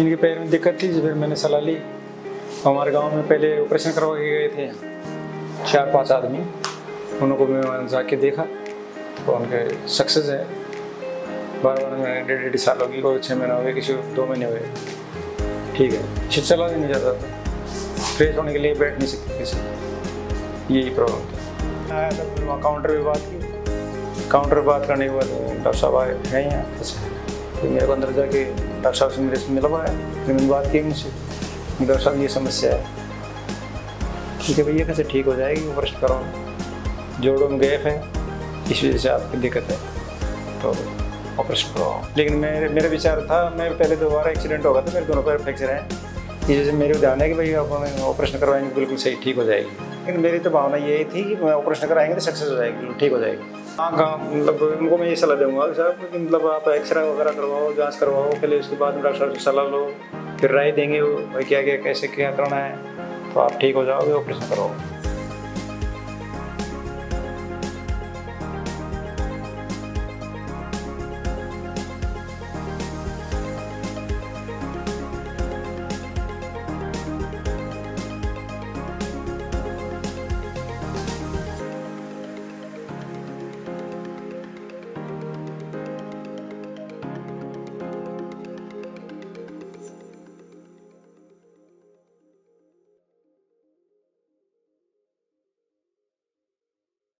इनके पैर में दिक्कत थी फिर मैंने सलाह ली। हमारे गाँव में पहले ऑपरेशन करवा के गए थे। चार पाँच आदमी, उनको मैं जाके देखा तो उनके सक्सेस है। बार बार मैं डेढ़ डेढ़ साल हो होगी कोई छः महीने हो गए किसी दो महीने हुए ठीक है शिव चला नहीं जाता था। फ्रेश होने के लिए बैठ नहीं सकते किसी। यही प्रॉब्लम था। आया था, फिर वहाँ काउंटर पे बात की। काउंटर पे बात करने के बाद डॉक्टर साहब आए, हैं यहाँ फंसे फिर मेरे को अंदर जाके डॉक्टर साहब से मेरे से मिलवाया, फिर मैंने बात की मुझसे डॉक्टर साहब, ये समस्या है। ठीक है भैया कैसे ठीक हो जाएगी? ऑपरेशन कराओ जोड़ों में गैप है, इस वजह से आपकी दिक्कत है। तो ऑपरेशन करवाओ लेकिन मेरे, मेरा विचार था, मैं पहले दोबारा एक्सीडेंट होगा था मेरे दोनों पैर फ्रैक्चर हैं। इस जैसे मेरे को ध्यान है कि भाई आप ऑपरेशन करवाएँगे बिल्कुल सही, ठीक हो जाएगी। लेकिन मेरी तो भावना यही थी कि ऑपरेशन कराएँगे तो सक्सेस हो जाएगी बिल्कुल ठीक हो जाएगी। हाँ कहाँ मतलब उनको मैं ये सलाह दूँगा कि साहब कि मतलब आप एक्सरे वगैरह करवाओ, जाँच करवाओ, पहले उसके बाद डॉक्टर साहब से सलाह लो, फिर राय देंगे वो, भाई क्या क्या, कैसे, क्या करना है तो आप ठीक हो जाओगे ऑपरेशन करवाओ